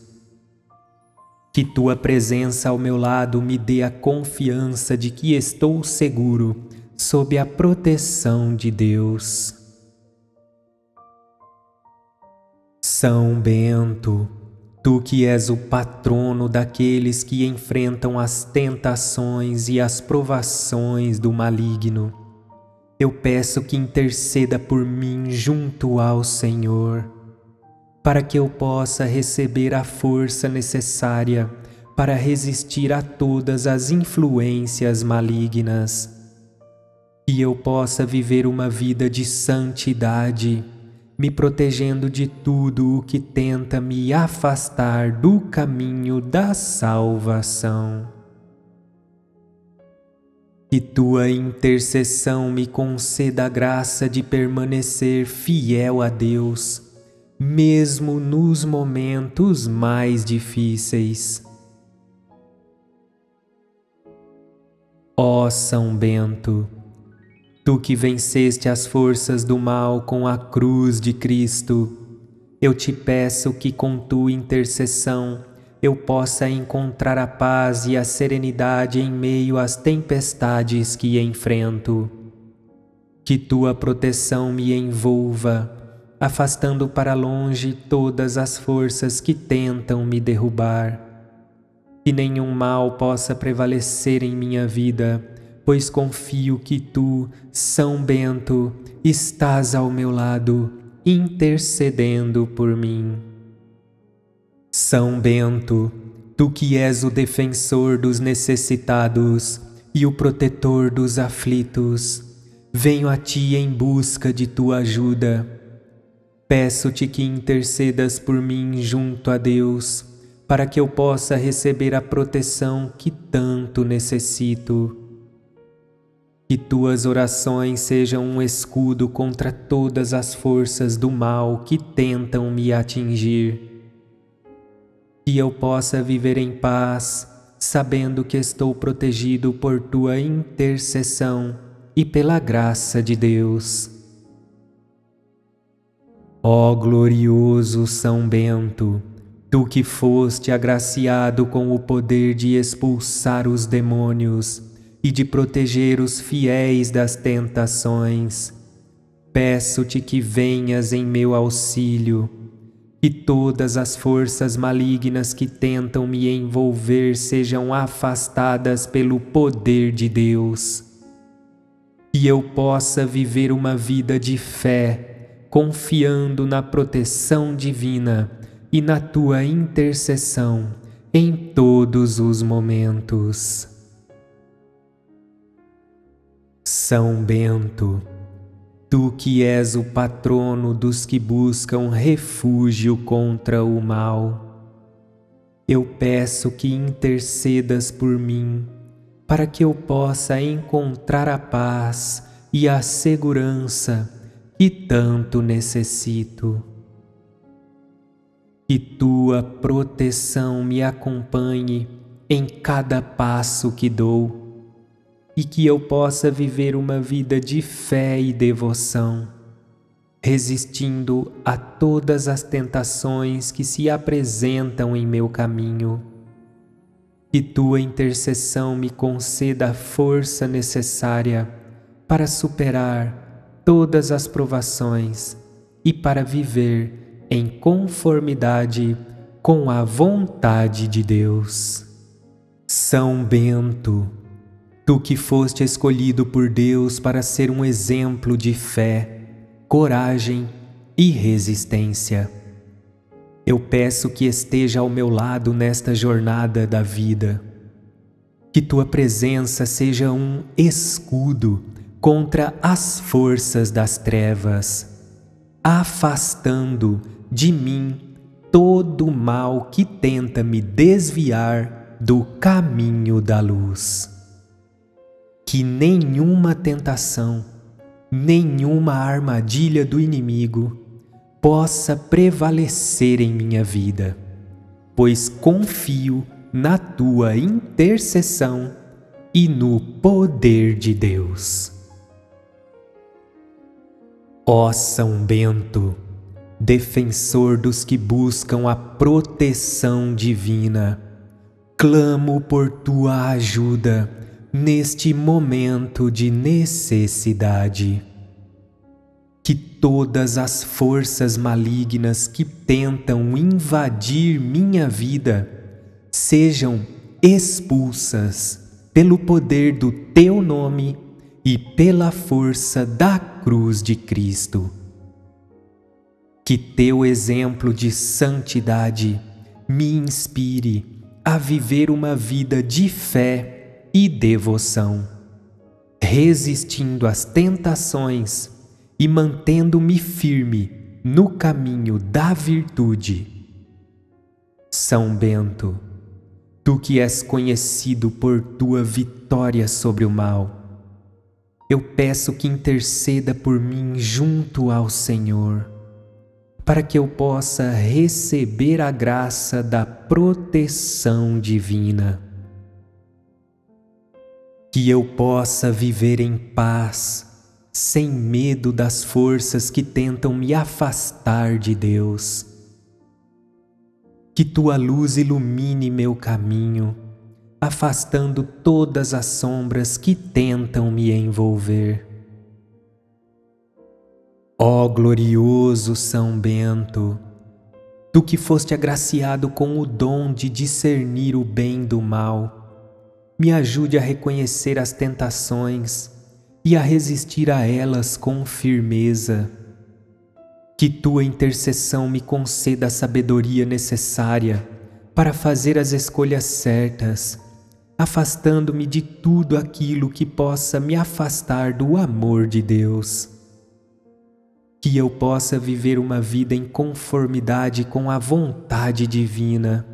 Que tua presença ao meu lado me dê a confiança de que estou seguro sob a proteção de Deus. São Bento, tu que és o patrono daqueles que enfrentam as tentações e as provações do maligno, eu peço que interceda por mim junto ao Senhor, para que eu possa receber a força necessária para resistir a todas as influências malignas, que eu possa viver uma vida de santidade me protegendo de tudo o que tenta me afastar do caminho da salvação. Que tua intercessão me conceda a graça de permanecer fiel a Deus, mesmo nos momentos mais difíceis. Ó São Bento, Tu que venceste as forças do mal com a cruz de Cristo, eu te peço que com tua intercessão eu possa encontrar a paz e a serenidade em meio às tempestades que enfrento. Que tua proteção me envolva, afastando para longe todas as forças que tentam me derrubar. Que nenhum mal possa prevalecer em minha vida pois confio que tu, São Bento, estás ao meu lado, intercedendo por mim. São Bento, tu que és o defensor dos necessitados e o protetor dos aflitos, venho a ti em busca de tua ajuda. Peço-te que intercedas por mim junto a Deus, para que eu possa receber a proteção que tanto necessito. Que tuas orações sejam um escudo contra todas as forças do mal que tentam me atingir. Que eu possa viver em paz, sabendo que estou protegido por tua intercessão e pela graça de Deus. Ó glorioso São Bento, tu que foste agraciado com o poder de expulsar os demônios, e de proteger os fiéis das tentações. Peço-te que venhas em meu auxílio, Que todas as forças malignas que tentam me envolver sejam afastadas pelo poder de Deus. Que eu possa viver uma vida de fé, confiando na proteção divina e na tua intercessão em todos os momentos. São Bento, Tu que és o patrono dos que buscam refúgio contra o mal, eu peço que intercedas por mim, para que eu possa encontrar a paz e a segurança que tanto necessito. Que tua proteção me acompanhe em cada passo que dou e que eu possa viver uma vida de fé e devoção, resistindo a todas as tentações que se apresentam em meu caminho. Que tua intercessão me conceda a força necessária para superar todas as provações e para viver em conformidade com a vontade de Deus. São Bento Tu que foste escolhido por Deus para ser um exemplo de fé, coragem e resistência. Eu peço que esteja ao meu lado nesta jornada da vida. Que tua presença seja um escudo contra as forças das trevas, afastando de mim todo o mal que tenta me desviar do caminho da luz que nenhuma tentação, nenhuma armadilha do inimigo possa prevalecer em minha vida, pois confio na tua intercessão e no poder de Deus. Ó São Bento, defensor dos que buscam a proteção divina, clamo por tua ajuda neste momento de necessidade. Que todas as forças malignas que tentam invadir minha vida sejam expulsas pelo poder do Teu nome e pela força da cruz de Cristo. Que Teu exemplo de santidade me inspire a viver uma vida de fé e devoção, resistindo às tentações e mantendo-me firme no caminho da virtude. São Bento, tu que és conhecido por tua vitória sobre o mal, eu peço que interceda por mim junto ao Senhor, para que eu possa receber a graça da proteção divina que eu possa viver em paz, sem medo das forças que tentam me afastar de Deus. Que tua luz ilumine meu caminho, afastando todas as sombras que tentam me envolver. Ó glorioso São Bento, tu que foste agraciado com o dom de discernir o bem do mal, me ajude a reconhecer as tentações e a resistir a elas com firmeza. Que tua intercessão me conceda a sabedoria necessária para fazer as escolhas certas, afastando-me de tudo aquilo que possa me afastar do amor de Deus. Que eu possa viver uma vida em conformidade com a vontade divina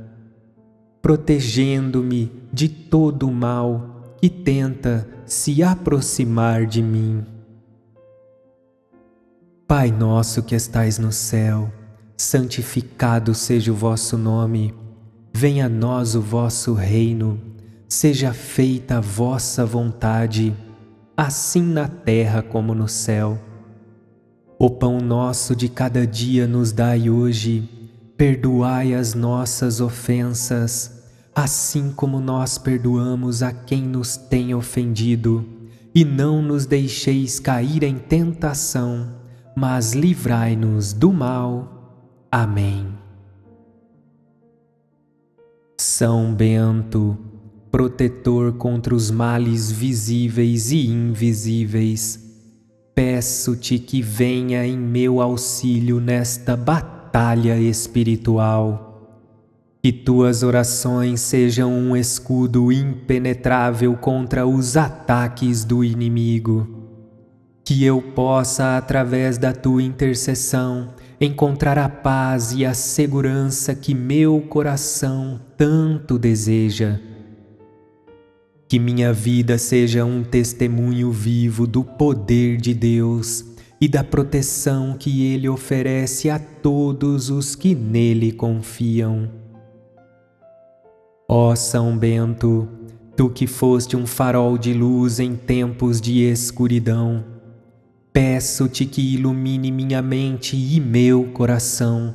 protegendo-me de todo o mal que tenta se aproximar de mim. Pai nosso que estais no céu, santificado seja o vosso nome, venha a nós o vosso reino, seja feita a vossa vontade, assim na terra como no céu. O pão nosso de cada dia nos dai hoje, Perdoai as nossas ofensas, assim como nós perdoamos a quem nos tem ofendido, e não nos deixeis cair em tentação, mas livrai-nos do mal. Amém. São Bento, protetor contra os males visíveis e invisíveis, peço-te que venha em meu auxílio nesta batalha espiritual. Que tuas orações sejam um escudo impenetrável contra os ataques do inimigo. Que eu possa, através da tua intercessão, encontrar a paz e a segurança que meu coração tanto deseja. Que minha vida seja um testemunho vivo do poder de Deus e da proteção que Ele oferece a todos os que nele confiam. Ó São Bento, tu que foste um farol de luz em tempos de escuridão, Peço-te que ilumine minha mente e meu coração,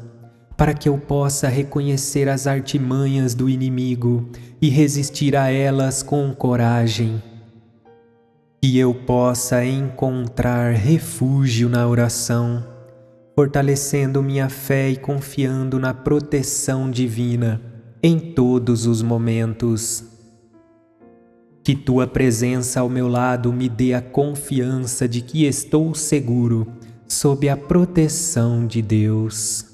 para que eu possa reconhecer as artimanhas do inimigo e resistir a elas com coragem. Que eu possa encontrar refúgio na oração, fortalecendo minha fé e confiando na proteção divina em todos os momentos. Que tua presença ao meu lado me dê a confiança de que estou seguro sob a proteção de Deus.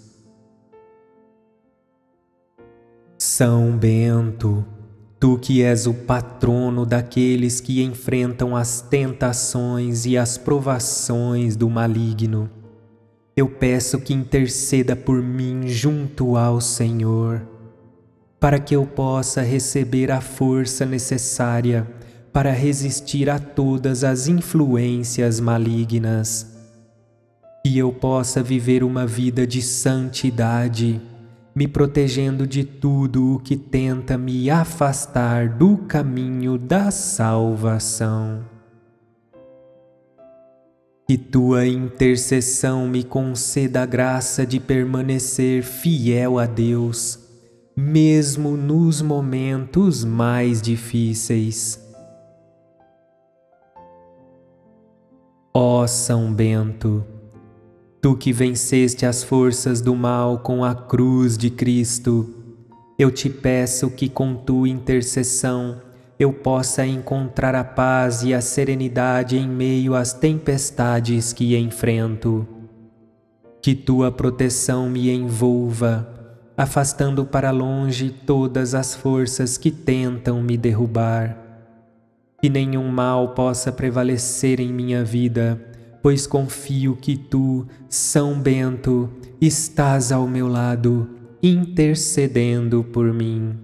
São Bento, tu que és o patrono daqueles que enfrentam as tentações e as provações do maligno, eu peço que interceda por mim junto ao Senhor para que eu possa receber a força necessária para resistir a todas as influências malignas. Que eu possa viver uma vida de santidade, me protegendo de tudo o que tenta me afastar do caminho da salvação. Que tua intercessão me conceda a graça de permanecer fiel a Deus mesmo nos momentos mais difíceis. Ó São Bento, tu que venceste as forças do mal com a cruz de Cristo, eu te peço que com tua intercessão eu possa encontrar a paz e a serenidade em meio às tempestades que enfrento. Que tua proteção me envolva afastando para longe todas as forças que tentam me derrubar. Que nenhum mal possa prevalecer em minha vida, pois confio que tu, São Bento, estás ao meu lado, intercedendo por mim.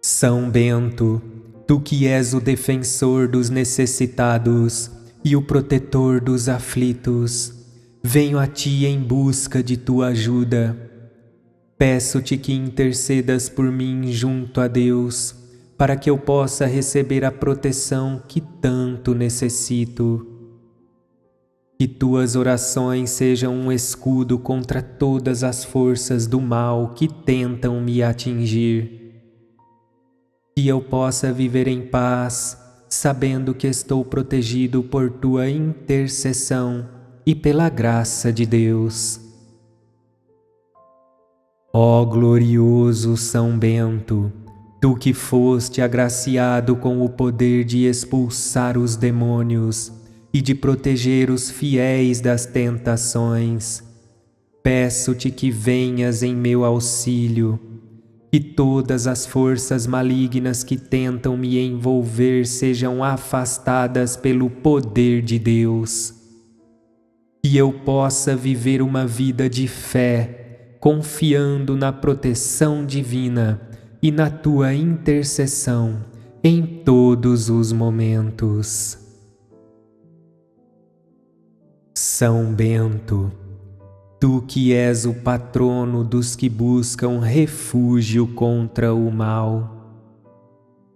São Bento, tu que és o defensor dos necessitados e o protetor dos aflitos, venho a ti em busca de tua ajuda Peço-te que intercedas por mim junto a Deus, para que eu possa receber a proteção que tanto necessito. Que tuas orações sejam um escudo contra todas as forças do mal que tentam me atingir. Que eu possa viver em paz, sabendo que estou protegido por tua intercessão e pela graça de Deus. Ó glorioso São Bento, tu que foste agraciado com o poder de expulsar os demônios e de proteger os fiéis das tentações, peço-te que venhas em meu auxílio, que todas as forças malignas que tentam me envolver sejam afastadas pelo poder de Deus, que eu possa viver uma vida de fé confiando na proteção divina e na tua intercessão em todos os momentos. São Bento, tu que és o patrono dos que buscam refúgio contra o mal,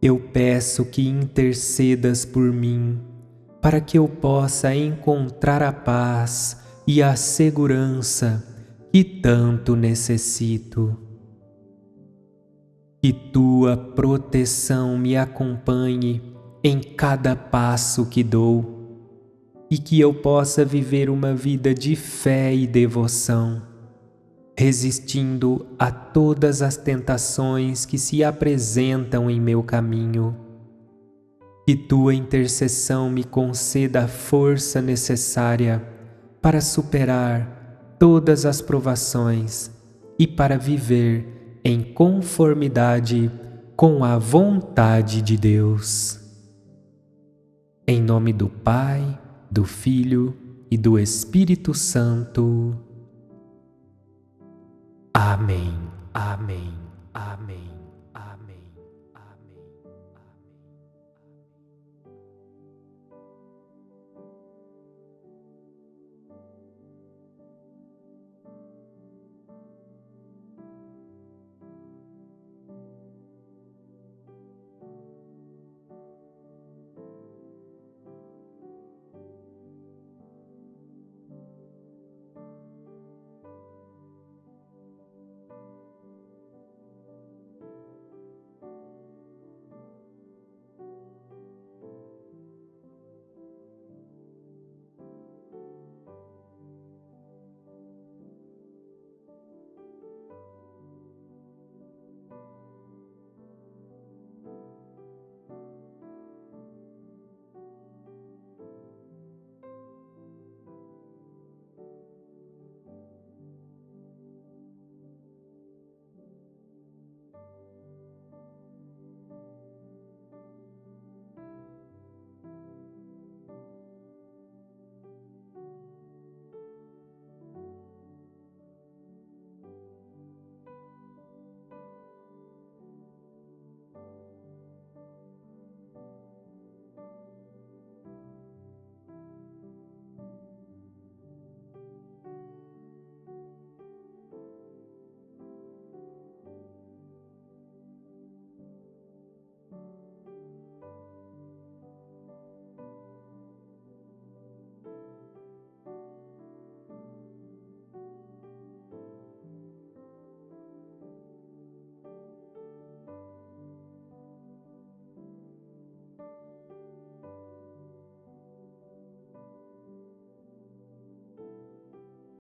eu peço que intercedas por mim, para que eu possa encontrar a paz e a segurança que tanto necessito. Que tua proteção me acompanhe em cada passo que dou e que eu possa viver uma vida de fé e devoção, resistindo a todas as tentações que se apresentam em meu caminho. Que tua intercessão me conceda a força necessária para superar todas as provações e para viver em conformidade com a vontade de Deus. Em nome do Pai, do Filho e do Espírito Santo. Amém, amém, amém.